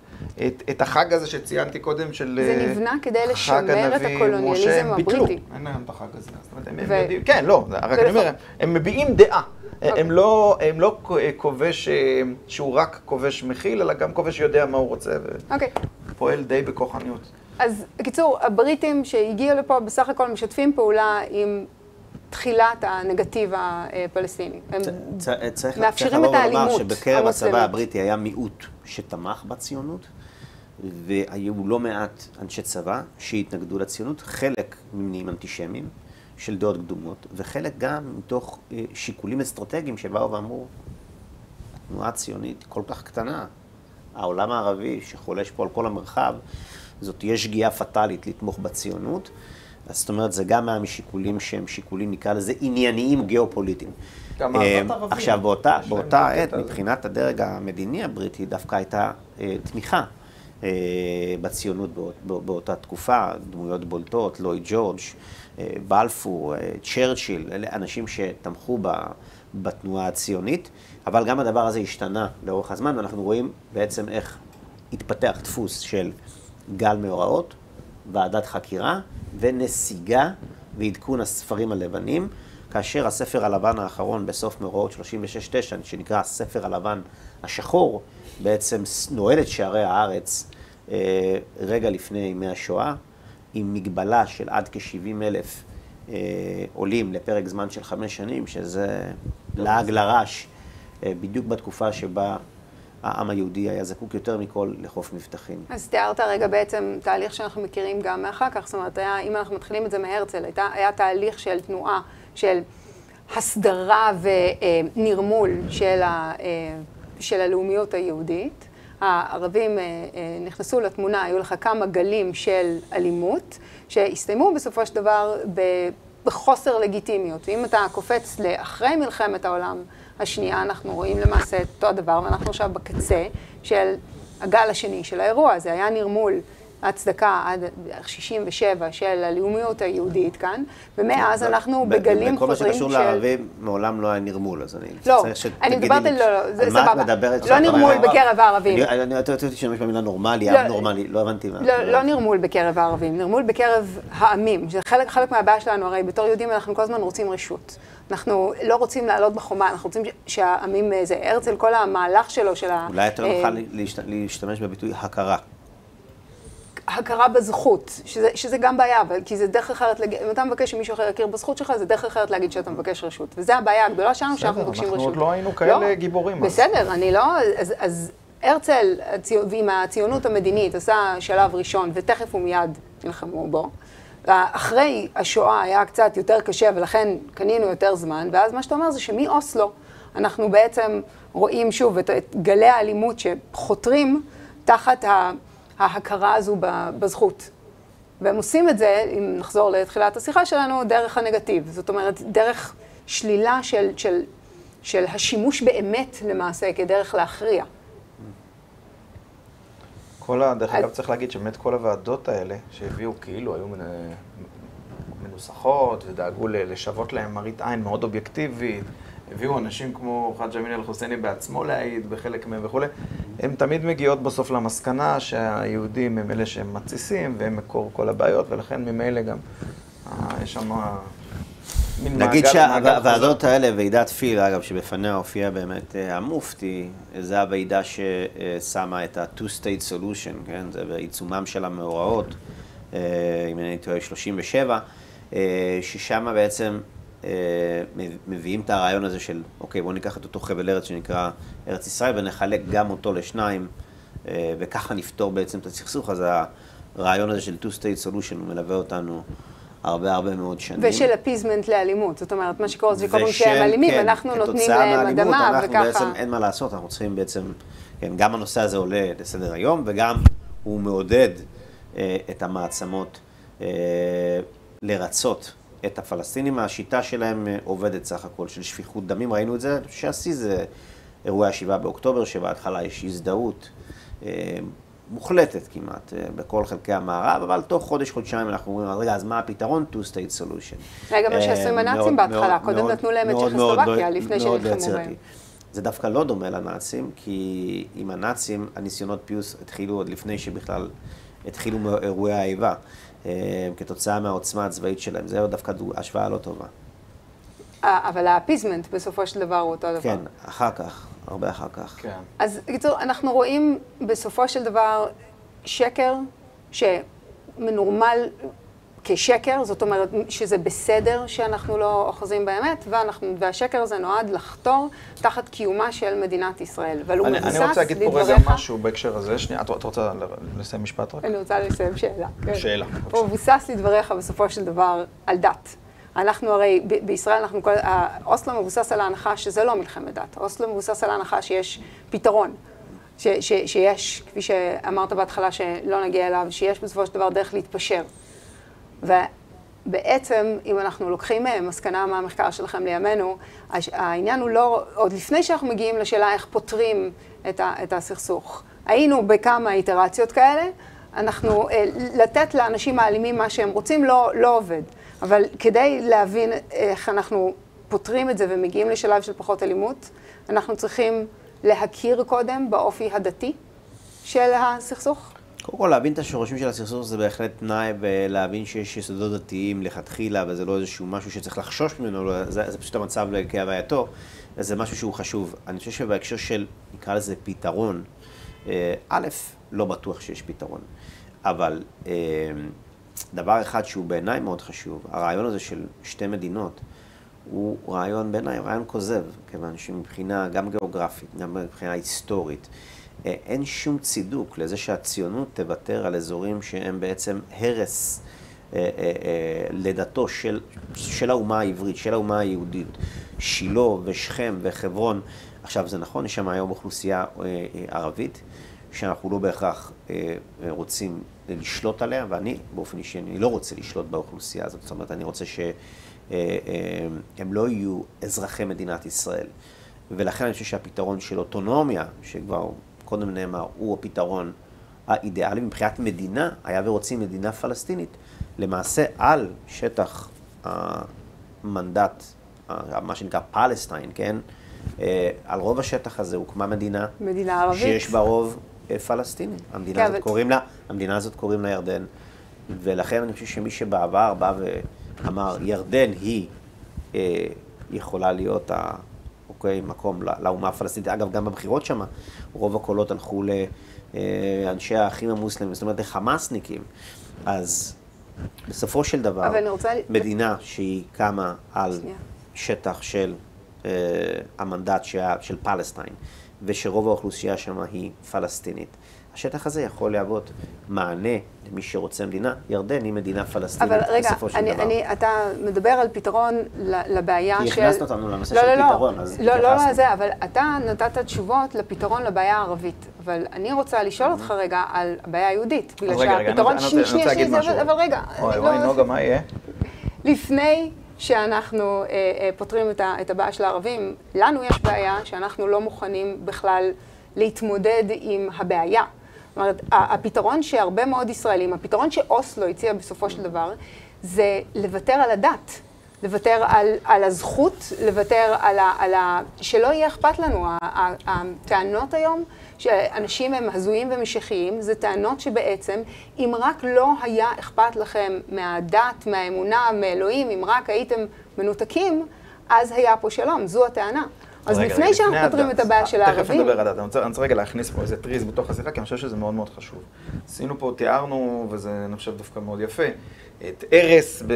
את, את החג הזה שציינתי קודם של... זה אה, נבנה כדי חג לשמר את הנביא הקולוניאליזם. הבריטי. אין להם את החג הזה. זאת אומרת, הם, הם ו- יודעים, כן, לא, רק אני אומר, הם- הם מביעים דעה. אוקיי. הם לא, הם לא כובש אה, שהוא רק כובש מכיל, אלא גם כובש שיודע מה הוא רוצה, אוקיי. ופועל די בכוחניות. אז בקיצור, הבריטים שהגיעו לפה בסך הכל משתפים פעולה עם תחילת הנגטיב הפלסטיני. הם צ- צריך מאפשרים צריך את האלימות שבקרב הצבא המוסלמית. הבריטי היה מיעוט שתמך בציונות, והיו לא מעט אנשי צבא שהתנגדו לציונות, חלק ממניעים אנטישמיים של דעות קדומות, וחלק גם מתוך אה, שיקולים אסטרטגיים שבאו ואמרו, התנועה הציונית כל כך קטנה, העולם הערבי שחולש פה על כל המרחב, זאת תהיה שגיאה פטאלית לתמוך בציונות. אז זאת אומרת, זה גם היה משיקולים שהם שיקולים, נקרא לזה, ענייניים גיאופוליטיים. גם אה, אהבת ערבים. עכשיו, באותה, באותה עת. מבחינת הדרג המדיני הבריטי, דווקא הייתה אה, תמיכה אה, בציונות באות, בא- באותה תקופה, דמויות בולטות, לואי ג'ורג', אה, בלפור, אה, צ'רצ'יל, אלה אנשים שתמכו ב, בתנועה הציונית, אבל גם הדבר הזה השתנה לאורך הזמן, ואנחנו רואים בעצם איך התפתח דפוס של גל מאורעות, ועדת חקירה ונסיגה ועדכון הספרים הלבנים, כאשר הספר הלבן האחרון בסוף מאורעות 36-9, שנקרא הספר הלבן השחור, בעצם נועל את שערי הארץ אה, רגע לפני ימי השואה, עם מגבלה של עד כ-70 אלף אה, עולים לפרק זמן של חמש שנים, שזה לעג לרש, אה, בדיוק בתקופה שבה העם היהודי היה זקוק יותר מכל לחוף מבטחים. אז תיארת רגע בעצם תהליך שאנחנו מכירים גם מאחר כך, זאת אומרת, היה, אם אנחנו מתחילים את זה מהרצל, הייתה, היה תהליך של תנועה, של הסדרה ונרמול של, ה, אה, של הלאומיות היהודית. הערבים אה, אה, נכנסו לתמונה, היו לך כמה גלים של אלימות, שהסתיימו בסופו של דבר ב- בחוסר לגיטימיות. ואם אתה קופץ לאחרי מלחמת העולם השנייה, אנחנו רואים למעשה את אותו הדבר, ואנחנו עכשיו בקצה של הגל השני של האירוע הזה. היה נרמול ההצדקה עד בערך 67 של הלאומיות היהודית כאן, ומאז אנחנו בגלים בכל מה חוזרים שקשור של... לערבים, מעולם לא היה נרמול, אז אני לא, צריך שתגידי אני לי מדברת על, לא, לא, זה על מה את סבבה. מדברת. לא נרמול בקרב הערבים. אני- אני רוצה להשתמש במילה נורמלי, לא, אב נורמלי, לא הבנתי מה. לא, לא נרמול בקרב הערבים, נרמול בקרב העמים. חלק, חלק מהבעיה שלנו, הרי בתור יהודים אנחנו כל הזמן רוצים רשות. אנחנו לא רוצים לעלות בחומה, אנחנו רוצים שהעמים, אה, זה הרצל, כל המהלך שלו, של ה... אולי יותר אה, נוכל להשת- להשתמש בביטוי הכרה. הכרה בזכות, שזה, שזה גם בעיה, אבל- כי זה דרך אחרת. אם אתה מבקש שמישהו אחר יכיר בזכות שלך, זה דרך אחרת להגיד שאתה מבקש רשות. וזו הבעיה הגדולה שלנו, שאנחנו בסדר, מבקשים אנחנו רשות. עוד לא היינו כאלה גיבורים אז. בסדר, אני לא... אז, אז הרצל הציו... ועם הציונות המדינית עשה שלב ראשון ותכף ומיד נלחמו בו. אחרי השואה היה קצת יותר קשה ולכן קנינו יותר זמן, ואז מה שאתה אומר זה שמאוסלו אנחנו בעצם רואים שוב את, את גלי האלימות שחותרים תחת ההכרה הזו בזכות. והם עושים את זה, אם נחזור לתחילת השיחה שלנו, דרך הנגטיב. זאת אומרת, דרך שלילה של, של, של השימוש באמת למעשה כדרך להכריע. כל ה... דרך אגב, צריך להגיד שבאמת כל הוועדות האלה שהביאו כאילו היו מנוסחות ודאגו לשוות להם מראית עין מאוד אובייקטיבית, הביאו אנשים כמו חאג' אמין אל-חוסייני בעצמו להעיד בחלק מהם וכולי, הן תמיד מגיעות בסוף למסקנה שהיהודים הם אלה שהם מתסיסים והם מקור כל הבעיות, ולכן ממילא גם אה, יש שם נגיד שהוועדות האלה, ועידת פיל, אגב, שבפניה הופיע באמת אה, המופתי, זה הוועידה ששמה את ה-two-state solution, כן? זה בעיצומם של המאורעות, אה, אם אני טועה, 37, ששם בעצם מביאים את הרעיון הזה של, אוקיי, בואו ניקח את אותו חבל ארץ שנקרא ארץ ישראל ונחלק גם אותו לשניים, וככה נפתור בעצם את הסכסוך. אז הרעיון הזה של two-state solution מלווה אותנו הרבה הרבה מאוד שנים. ושל אפיזמנט לאלימות, זאת אומרת, מה שקורה זה כל פעם שהם אלימים, כן, אנחנו נותנים להם אדמה אנחנו וככה. אנחנו בעצם, אין מה לעשות, אנחנו צריכים בעצם, כן, גם הנושא הזה עולה לסדר היום, וגם הוא מעודד אה, את המעצמות אה, לרצות את הפלסטינים. השיטה שלהם אה, עובדת סך הכל, של שפיכות דמים, ראינו את זה, שהשיא זה אירועי השבעה באוקטובר, שבהתחלה יש הזדהות. אה, מוחלטת כמעט אה, בכל חלקי המערב, אבל תוך חודש-חודשיים אנחנו אומרים, רגע, אז מה הפתרון? two-state solution. רגע, מה שעשו עם הנאצים בהתחלה, קודם נתנו להם את צ'כוסלובקיה, לפני שנלחמו בהם. זה דווקא לא דומה לנאצים, כי עם הנאצים הניסיונות פיוס התחילו עוד לפני שבכלל התחילו אירועי האיבה, כתוצאה מהעוצמה הצבאית שלהם. זה דווקא השוואה לא טובה. אה, אבל האפיזמנט בסופו של דבר הוא אותו דבר. כן, אחר כך. הרבה אחר כך. כן. אז בקיצור, אנחנו רואים בסופו של דבר שקר שמנורמל כשקר, זאת אומרת שזה בסדר שאנחנו לא אוחזים באמת, ואנחנו, והשקר הזה נועד לחתור תחת קיומה של מדינת ישראל. אבל הוא מבוסס לדבריך... אני רוצה להגיד פה רגע משהו בהקשר הזה. שנייה, את, את רוצה לסיים משפט רק? אני רוצה לסיים שאלה. כן. שאלה. הוא מבוסס לדבריך בסופו של דבר על דת. אנחנו הרי, ב- בישראל אנחנו, כל, אוסלו מבוסס על ההנחה שזה לא מלחמת דת. אוסלו מבוסס על ההנחה שיש פתרון. ש, ש, שיש, כפי שאמרת בהתחלה, שלא נגיע אליו, שיש בסופו של דבר דרך להתפשר. ובעצם, אם אנחנו לוקחים אה, מסקנה מהמחקר שלכם לימינו, העניין הוא לא, עוד לפני שאנחנו מגיעים לשאלה איך פותרים את, ה, את הסכסוך. היינו בכמה איטרציות כאלה, אנחנו, אה, לתת לאנשים האלימים מה שהם רוצים לא, לא עובד. אבל כדי להבין איך אנחנו פותרים את זה ומגיעים לשלב של פחות אלימות, אנחנו צריכים להכיר קודם באופי הדתי של הסכסוך. קודם כל, להבין את השורשים של הסכסוך זה בהחלט תנאי, ולהבין שיש יסודות דתיים לכתחילה, וזה לא איזשהו משהו שצריך לחשוש ממנו, לא, זה, זה פשוט המצב כהווייתו, זה משהו שהוא חשוב. אני חושב שבהקשר של, נקרא לזה פתרון, אה, א', לא בטוח שיש פתרון, אבל אה, דבר אחד שהוא בעיניי מאוד חשוב, הרעיון הזה של שתי מדינות, הוא רעיון בעיניי, רעיון כוזב, כיוון שמבחינה גם גיאוגרפית, גם מבחינה היסטורית, אין שום צידוק לזה שהציונות תוותר על אזורים שהם בעצם הרס אה, אה, לידתו של, של האומה העברית, של האומה היהודית. שילה ושכם וחברון. עכשיו, זה נכון, יש שם היום אוכלוסייה ערבית, שאנחנו לא בהכרח רוצים לשלוט עליה, ואני באופן אישי, אני לא רוצה לשלוט באוכלוסייה הזאת. זאת אומרת, אני רוצה שהם לא יהיו אזרחי מדינת ישראל. ולכן אני חושב שהפתרון של אוטונומיה, שכבר קודם נאמר, הוא הפתרון האידיאלי מבחינת מדינה, היה ורוצים מדינה פלסטינית, למעשה על שטח המנדט, מה שנקרא פלסטיין, כן? אה, על רוב השטח הזה הוקמה מדינה. מדינה ערבית. שיש בה רוב אה, פלסטיני. המדינה, כן, הזאת ו... קוראים לה, המדינה הזאת קוראים לה ירדן. ולכן אני חושב שמי שבעבר בא ואמר, ירדן היא אה, יכולה להיות ה... אוקיי, מקום לאומה הפלסטינית. אגב, גם בבחירות שם, רוב הקולות הלכו לאנשי האחים המוסלמים, זאת אומרת, לחמאסניקים. אז בסופו של דבר, רוצה... מדינה שהיא קמה על שנייה. שטח של uh, המנדט של פלסטיין, ושרוב האוכלוסייה שם היא פלסטינית. השטח הזה יכול להוות מענה למי שרוצה מדינה. ירדן היא מדינה פלסטינית אבל רגע, בסופו של אני, דבר. אני, אתה מדבר על פתרון ל- לבעיה כי של... הכנסת אותנו לנושא לא, של לא, פתרון, לא, אז לא, לא, לא, התייחסנו. זה, אבל אתה נתת תשובות לפתרון לבעיה הערבית. אבל אני רוצה לשאול אותך רגע על הבעיה היהודית. בגלל רגע, רגע, שהפתרון... שנייה, שנייה. אבל- אבל רגע, וואי, לא- נוגה, מה יהיה? לפני שאנחנו אה, אה, פותרים את, ה, את הבעיה של הערבים, לנו יש בעיה שאנחנו לא מוכנים בכלל להתמודד עם הבעיה. זאת אומרת, הפתרון שהרבה מאוד ישראלים, הפתרון שאוסלו הציע בסופו של דבר, זה לוותר על הדת. לוותר על, על הזכות, לוותר על ה, על ה... שלא יהיה אכפת לנו. הטענות היום שאנשים הם הזויים ומשיחיים, זה טענות שבעצם, אם רק לא היה אכפת לכם מהדת, מהאמונה, מאלוהים, אם רק הייתם מנותקים, אז היה פה שלום, זו הטענה. אז רגע, לפני רגע, שאנחנו פותרים. את הבעיה של תכף הערבים... נדבר על הדת. אני רוצה, אני רוצה רגע להכניס פה איזה טריז בתוך השיחה, כי אני חושב שזה מאוד מאוד חשוב. עשינו פה, תיארנו, וזה אני חושב דווקא מאוד יפה, את ב,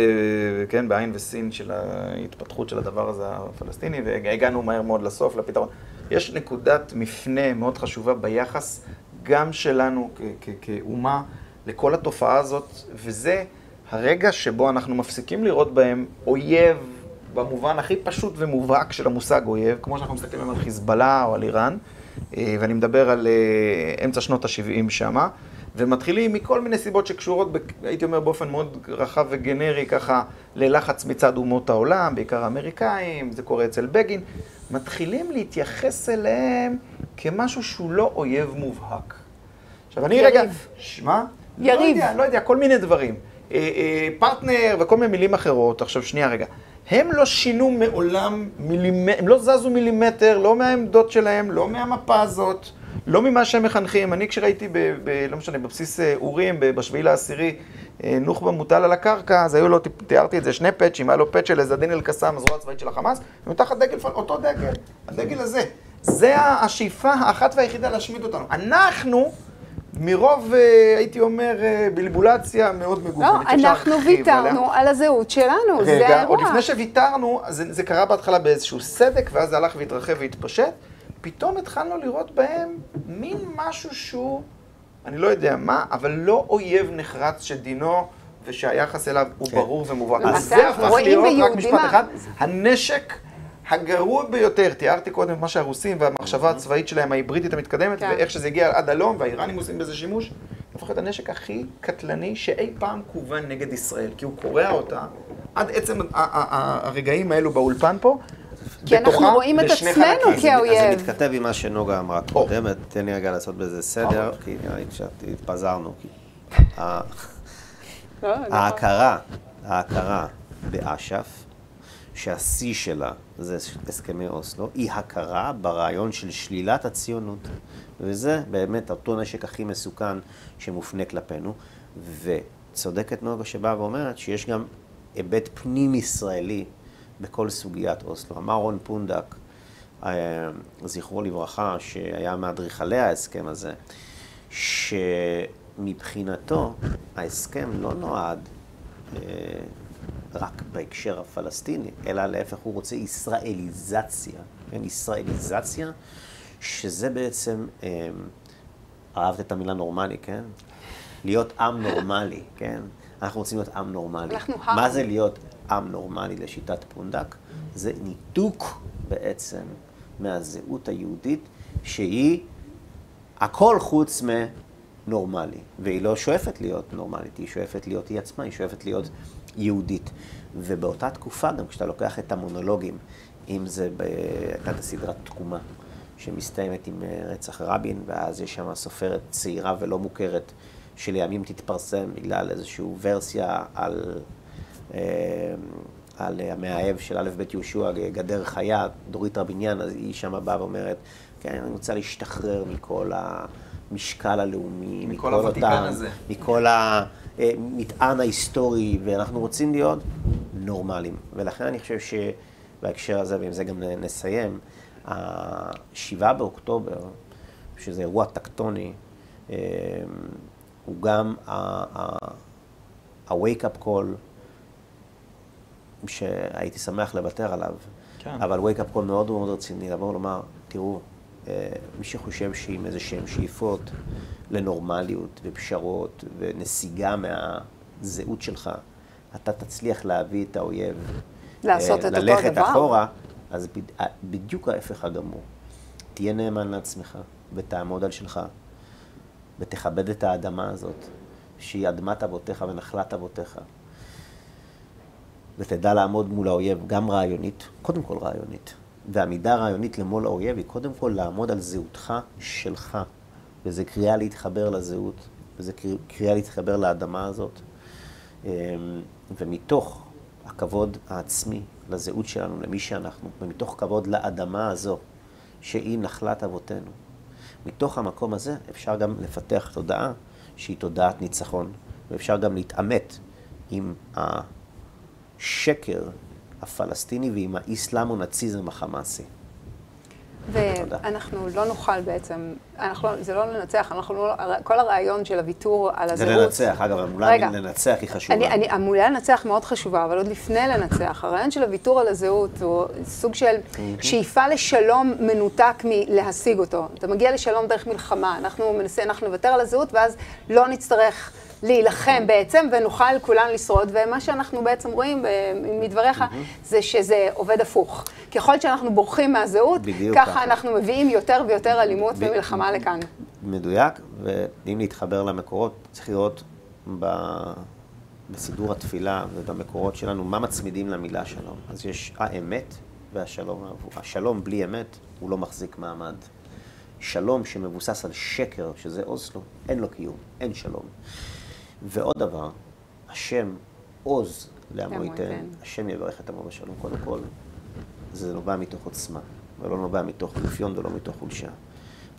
כן, בעין וסין של ההתפתחות של הדבר הזה הפלסטיני, והגענו מהר מאוד לסוף, לפתרון. יש נקודת מפנה מאוד חשובה ביחס גם שלנו כ- כ- כאומה לכל התופעה הזאת, וזה הרגע שבו אנחנו מפסיקים לראות בהם אויב במובן הכי פשוט ומובהק של המושג אויב, כמו שאנחנו מסתכלים היום על חיזבאללה או על איראן, אה, ואני מדבר על אה, אמצע שנות ה-70 שמה, ומתחילים מכל מיני סיבות שקשורות, הייתי אומר באופן מאוד רחב וגנרי, ככה, ללחץ מצד אומות העולם, בעיקר האמריקאים, זה קורה אצל בגין, מתחילים להתייחס אליהם כמשהו שהוא לא אויב מובהק. עכשיו, אני יריב. רגע... שמה? לא יריב. יודע, לא יודע, כל מיני דברים. אה, פרטנר וכל מיני מילים אחרות. עכשיו, שנייה רגע. הם לא שינו מעולם מילימטר, הם לא זזו מילימטר, לא מהעמדות שלהם, לא מהמפה הזאת, לא ממה שהם מחנכים. אני כשראיתי, ב, ב, לא משנה, בבסיס אה, אורים, בשביעי לעשירי, אה, נוח'בה מוטל על הקרקע, אז היו לו, תיארתי את זה, שני פאצ'ים, היה לו פאצ' של עזדין אל-קסאם, הזרוע הצבאית של החמאס, ומתחת דגל, אותו דגל, הדגל הזה. זה השאיפה האחת והיחידה להשמיד אותנו. אנחנו... מרוב, אה, הייתי אומר, אה, בלבולציה מאוד מגוונת. לא, אנחנו להרחיב עליה. ויתרנו על הזהות שלנו, זה רגע, האירוע. עוד לפני שוויתרנו, זה, זה קרה בהתחלה באיזשהו סדק, ואז זה הלך והתרחב והתפשט. פתאום התחלנו לראות בהם מין משהו שהוא, אני לא יודע מה, אבל לא אויב נחרץ שדינו ושהיחס אליו הוא כן. ברור ומובהק. וזה אנחנו הפך רואים להיות, רק משפט מה- אחד, הנשק הגרוע ביותר, תיארתי קודם את מה שהרוסים והמחשבה הצבאית שלהם ההיברידית המתקדמת, כן. ואיך שזה הגיע עד הלום, והאיראנים עושים בזה שימוש, הפך להיות הנשק הכי קטלני שאי פעם כוון נגד ישראל, כי הוא קורע אותה עד עצם הרגעים האלו באולפן פה. כי אנחנו רואים את עצמנו כאויב. אז זה מתכתב עם מה שנוגה אמרה קודם, תן לי רגע לעשות בזה סדר, כי נראה לי קצת התפזרנו. כי ה- [LAUGHS] לא, לא. ההכרה, ההכרה באש"ף, שהשיא שלה זה הסכמי אוסלו, היא הכרה ברעיון של שלילת הציונות. וזה באמת אותו נשק הכי מסוכן שמופנה כלפינו. וצודקת נוגה שבאה ואומרת שיש גם היבט פנים-ישראלי בכל סוגיית אוסלו. אמר רון פונדק, אה, זכרו לברכה, שהיה מאדריכלי ההסכם הזה, שמבחינתו ההסכם לא נועד אה, רק בהקשר הפלסטיני, אלא להפך, הוא רוצה ישראליזציה, כן, ישראליזציה, שזה בעצם, אה, אהבת את המילה נורמלי, כן? להיות עם נורמלי, כן? אנחנו רוצים להיות עם נורמלי. אנחנו מה. זה להיות עם נורמלי לשיטת פונדק? זה ניתוק בעצם מהזהות היהודית, שהיא הכל חוץ מנורמלי. והיא לא שואפת להיות נורמלית, היא שואפת להיות היא עצמה, היא שואפת להיות יהודית. ובאותה תקופה, גם כשאתה לוקח את המונולוגים, אם זה. הייתה את הסדרת תקומה, שמסתיימת עם אה, רצח רבין, ואז יש שם סופרת צעירה ולא מוכרת, שלימים תתפרסם בגלל איזושהי ורסיה על... אה, על המאהב של א' ב' יהושע, גדר חיה, דורית רביניאן, אז היא שמה באה ואומרת, כן, אני רוצה להשתחרר מכל המשקל הלאומי, מכל הוותיקן הזה. מכל המטען ההיסטורי, ואנחנו רוצים להיות נורמליים. ולכן אני חושב שבהקשר הזה, ועם זה גם נסיים, ה-7 באוקטובר, שזה אירוע טקטוני, אה, הוא גם ה-wake-up call שהייתי שמח לוותר עליו, כן. אבל wake-up call מאוד מאוד רציני, לבוא ולומר, תראו, אה, מי שחושב שעם איזה שהן שאיפות לנורמליות ופשרות ונסיגה מהזהות שלך, אתה תצליח להביא את האויב. לעשות אה, את אותו ללכת דבר. אחורה, אז אה, בדיוק ההפך הגמור. תהיה נאמן לעצמך ותעמוד על שלך ותכבד את האדמה הזאת, שהיא אדמת אבותיך ונחלת אבותיך. ותדע לעמוד מול האויב גם רעיונית, קודם כל רעיונית. ועמידה רעיונית למול האויב היא קודם כל לעמוד על זהותך שלך. וזה קריאה להתחבר לזהות, וזה קר- קריאה להתחבר לאדמה הזאת. אמ, ומתוך הכבוד העצמי לזהות שלנו, למי שאנחנו, ומתוך כבוד לאדמה הזו, שהיא נחלת אבותינו, מתוך המקום הזה אפשר גם לפתח תודעה שהיא תודעת ניצחון, ואפשר גם להתעמת עם השקר הפלסטיני ועם האסלאמו-נאציזם החמאסי. תודה. ואנחנו לא נוכל בעצם, אנחנו, לא- זה לא לנצח, אנחנו לא, כל הרעיון של הוויתור על זה הזהות... לנצח, אגב, המילה רגע. לנצח היא חשובה. אני, אני, המילה לנצח מאוד חשובה, אבל עוד לפני לנצח, הרעיון של הוויתור על הזהות הוא סוג של שאיפה לשלום מנותק מלהשיג אותו. אתה מגיע לשלום דרך מלחמה, אנחנו מנסה, אנחנו נוותר על הזהות ואז לא נצטרך להילחם בעצם ונוכל כולנו לשרוד, ומה שאנחנו בעצם רואים ב- מדבריך זה שזה עובד הפוך. ככל שאנחנו בורחים מהזהות, ככה ככה. אנחנו מביאים יותר ויותר אלימות ב- ומלחמה לכאן. מדויק, ואם להתחבר למקורות, צריך לראות ב... בסידור התפילה ובמקורות שלנו, מה מצמידים למילה שלום. אז יש האמת והשלום. האהוב. השלום בלי אמת, הוא לא מחזיק מעמד. שלום שמבוסס על שקר, שזה אוסלו, אין לו קיום, אין שלום. ועוד דבר, השם עוז לעמו ייתן. השם יברך את עמו בשלום. קודם כל, זה נובע מתוך עוצמה, ולא נובע מתוך רפיון ולא מתוך חולשה.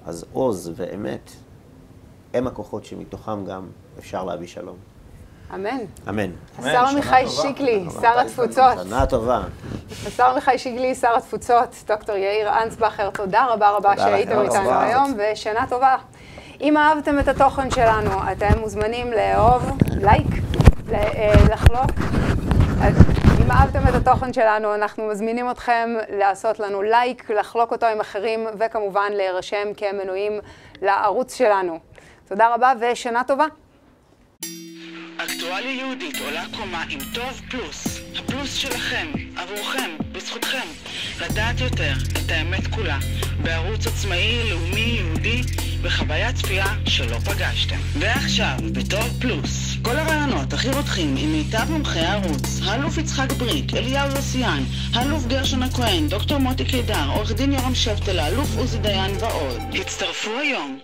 אז עוז ואמת הם הכוחות שמתוכם גם אפשר להביא שלום. אמן. אמן. השר עמיחי. שיקלי, טובה. שר התפוצות. שנה טובה. השר עמיחי שיקלי, שר התפוצות, דוקטור יאיר אנסבכר, תודה רבה רבה שהייתם. איתנו. היום, ושנה טובה. אם אהבתם את התוכן שלנו, אתם מוזמנים לאהוב, לייק, אה, לחלוק. אם אהבתם את התוכן שלנו, אנחנו מזמינים אתכם לעשות לנו לייק, לחלוק אותו עם אחרים, וכמובן להירשם כמנויים לערוץ שלנו. תודה רבה ושנה טובה. אקטואליה יהודית עולה קומה עם טוב פלוס. הפלוס שלכם, עבורכם, בזכותכם. לדעת יותר, את האמת כולה. בערוץ עצמאי, לאומי, יהודי, בחוויית צפייה שלא פגשתם. ועכשיו, בטוב פלוס. כל הרעיונות הכי רותחים עם מיטב מומחי הערוץ. האלוף יצחק בריק, אליהו יוסיאן, האלוף גרשון הכהן, דוקטור מוטי קידר, עורך דין יורם שפטל, האלוף עוזי דיין ועוד. הצטרפו היום.